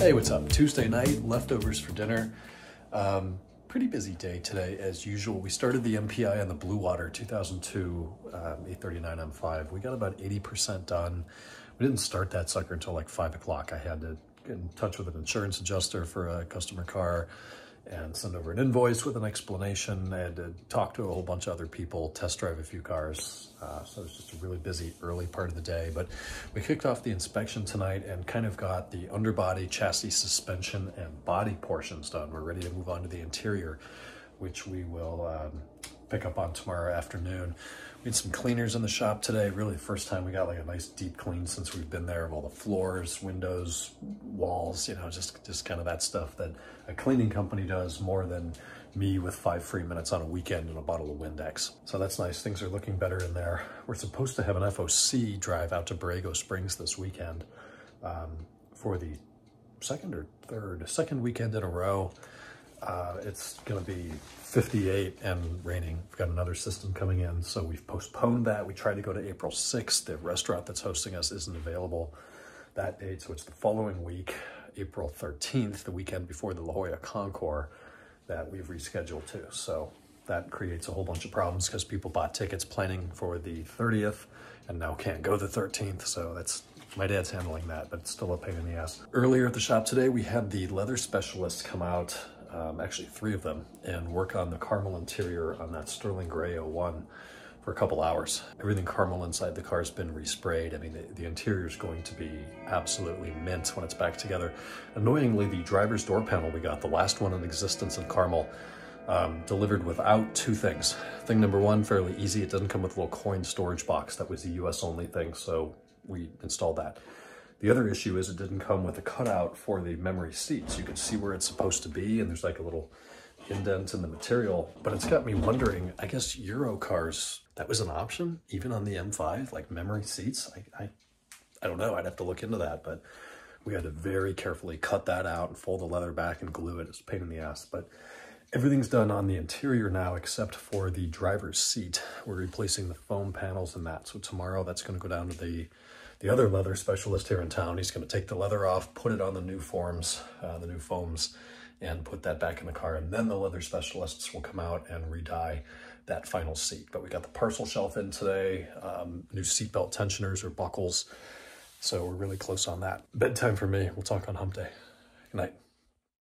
Hey, what's up? Tuesday night, leftovers for dinner. Um, pretty busy day today as usual. We started the MPI on the Blue Water 2002 um, E39 M5. We got about 80% done. We didn't start that sucker until like five o'clock. I had to get in touch with an insurance adjuster for a customer car and send over an invoice with an explanation. I had to talk to a whole bunch of other people, test drive a few cars. Uh, so it was just a really busy early part of the day. But we kicked off the inspection tonight and kind of got the underbody, chassis, suspension, and body portions done. We're ready to move on to the interior, which we will um, pick up on tomorrow afternoon. We had some cleaners in the shop today. Really the first time we got like a nice deep clean since we've been there of all the floors, windows, walls, you know, just, just kind of that stuff that a cleaning company does more than me with five free minutes on a weekend and a bottle of Windex. So that's nice. Things are looking better in there. We're supposed to have an FOC drive out to Borrego Springs this weekend um, for the second or third, second weekend in a row. Uh, it's going to be 58 and raining. We've got another system coming in, so we've postponed that. We tried to go to April 6th. The restaurant that's hosting us isn't available that date, so it's the following week, April 13th, the weekend before the La Jolla Concours, that we've rescheduled to. So that creates a whole bunch of problems because people bought tickets planning for the 30th and now can't go the 13th. So that's my dad's handling that, but it's still a pain in the ass. Earlier at the shop today, we had the leather specialist come out um, actually three of them, and work on the caramel interior on that Sterling Gray 01 for a couple hours. Everything caramel inside the car has been resprayed. I mean, the, the interior is going to be absolutely mint when it's back together. Annoyingly, the driver's door panel we got, the last one in existence in caramel, um, delivered without two things. Thing number one, fairly easy. It doesn't come with a little coin storage box. That was the US only thing, so we installed that. The other issue is it didn't come with a cutout for the memory seats. You can see where it's supposed to be, and there's like a little indent in the material, but it's got me wondering, I guess Euro cars, that was an option, even on the M5, like memory seats. I, I, I don't know, I'd have to look into that, but we had to very carefully cut that out and fold the leather back and glue it. It's a pain in the ass, but everything's done on the interior now except for the driver's seat. We're replacing the foam panels and that. So tomorrow that's gonna go down to the the other leather specialist here in town. He's going to take the leather off, put it on the new forms, uh, the new foams, and put that back in the car. And then the leather specialists will come out and re-dye that final seat. But we got the parcel shelf in today, um, new seatbelt tensioners or buckles. So we're really close on that. Bedtime for me. We'll talk on hump day. Good night.